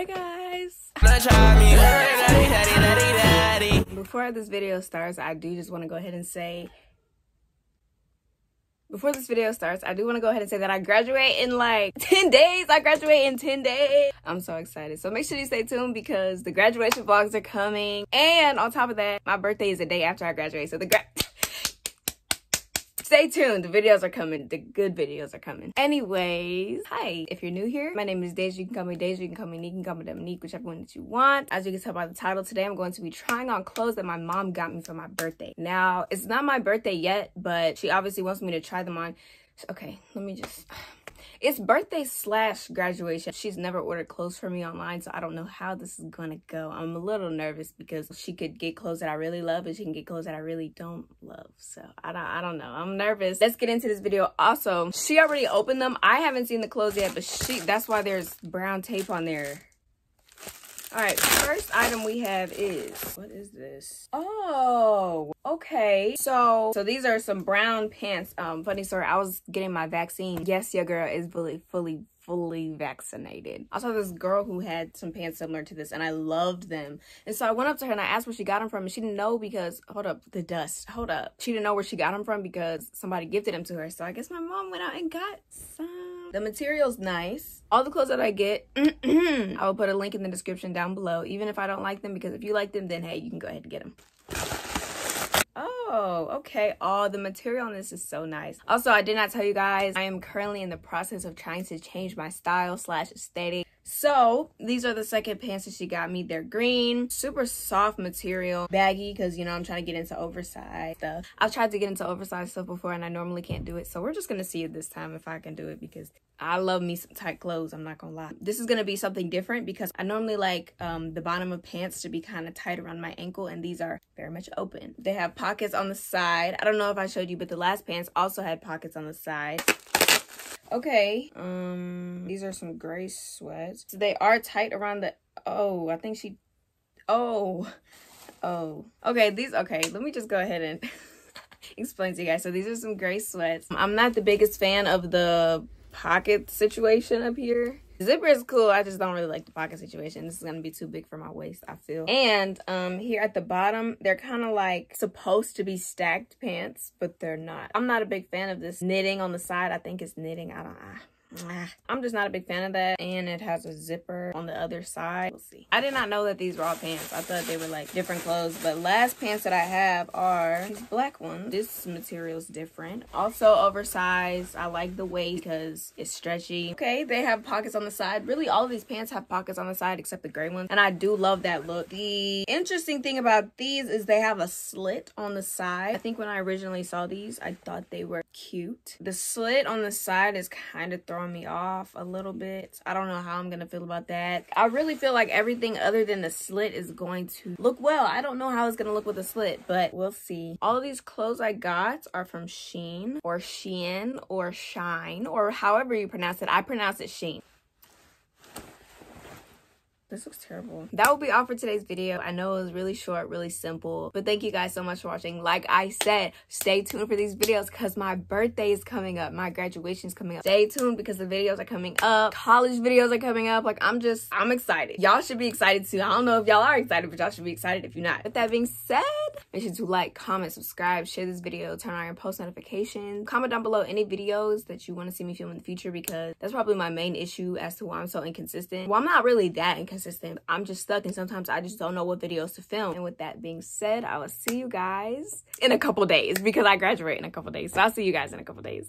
Hey guys! Before this video starts, I do just want to go ahead and say before this video starts, I do want to go ahead and say that I graduate in like 10 days. I graduate in 10 days. I'm so excited. So make sure you stay tuned because the graduation vlogs are coming. And on top of that, my birthday is a day after I graduate. So the gra stay tuned. The videos are coming. The good videos are coming. Anyways, hi. If you're new here, my name is Deja. You can call me Deja. You can call me Nick. You can call me Dominique, whichever one that you want. As you can tell by the title today, I'm going to be trying on clothes that my mom got me for my birthday. Now, it's not my birthday yet, but she obviously wants me to try them on. Okay, let me just... It's birthday slash graduation. She's never ordered clothes for me online, so I don't know how this is gonna go. I'm a little nervous because she could get clothes that I really love and she can get clothes that I really don't love. So I don't, I don't know. I'm nervous. Let's get into this video. Also, she already opened them. I haven't seen the clothes yet, but she, that's why there's brown tape on there. All right, first item we have is, what is this? Oh, okay. So, so these are some brown pants. Um, funny story, I was getting my vaccine. Yes, your girl is fully, fully, fully vaccinated. I saw this girl who had some pants similar to this and I loved them. And so I went up to her and I asked where she got them from and she didn't know because, hold up, the dust, hold up. She didn't know where she got them from because somebody gifted them to her. So I guess my mom went out and got some. The material's nice. All the clothes that I get, I will put a link in the description down below, even if I don't like them, because if you like them, then hey, you can go ahead and get them. Oh, okay. Oh, the material on this is so nice. Also, I did not tell you guys, I am currently in the process of trying to change my style slash aesthetic. So these are the second pants that she got me. They're green, super soft material, baggy because you know I'm trying to get into oversized stuff. I've tried to get into oversized stuff before and I normally can't do it. So we're just gonna see it this time if I can do it because I love me some tight clothes. I'm not gonna lie. This is gonna be something different because I normally like um, the bottom of pants to be kind of tight around my ankle and these are very much open. They have pockets on the side. I don't know if I showed you, but the last pants also had pockets on the side. Okay. Um, these are some gray sweats. So they are tight around the, oh, I think she, oh, oh. Okay, these, okay, let me just go ahead and explain to you guys. So these are some gray sweats. I'm not the biggest fan of the pocket situation up here. Zipper is cool. I just don't really like the pocket situation. This is going to be too big for my waist, I feel. And um, here at the bottom, they're kind of like supposed to be stacked pants, but they're not. I'm not a big fan of this knitting on the side. I think it's knitting. I don't know. I'm just not a big fan of that. And it has a zipper on the other side. We'll see. I did not know that these were all pants. I thought they were like different clothes. But last pants that I have are these black ones. This material is different. Also oversized. I like the waist because it's stretchy. Okay, they have pockets on the side. Really, all of these pants have pockets on the side except the gray ones. And I do love that look. The interesting thing about these is they have a slit on the side. I think when I originally saw these, I thought they were cute. The slit on the side is kind of throwing me off a little bit. I don't know how I'm gonna feel about that. I really feel like everything other than the slit is going to look well. I don't know how it's gonna look with the slit, but we'll see. All of these clothes I got are from Sheen or Shein or Shine or however you pronounce it. I pronounce it Shein. This looks terrible. That will be all for today's video. I know it was really short, really simple, but thank you guys so much for watching. Like I said, stay tuned for these videos because my birthday is coming up. My graduation is coming up. Stay tuned because the videos are coming up. College videos are coming up. Like I'm just, I'm excited. Y'all should be excited too. I don't know if y'all are excited, but y'all should be excited if you're not. With that being said, make sure to like, comment, subscribe, share this video, turn on your post notifications. Comment down below any videos that you want to see me film in the future because that's probably my main issue as to why I'm so inconsistent. Well, I'm not really that inconsistent consistent. I'm just stuck and sometimes I just don't know what videos to film. And with that being said, I will see you guys in a couple days because I graduate in a couple days. So I'll see you guys in a couple days.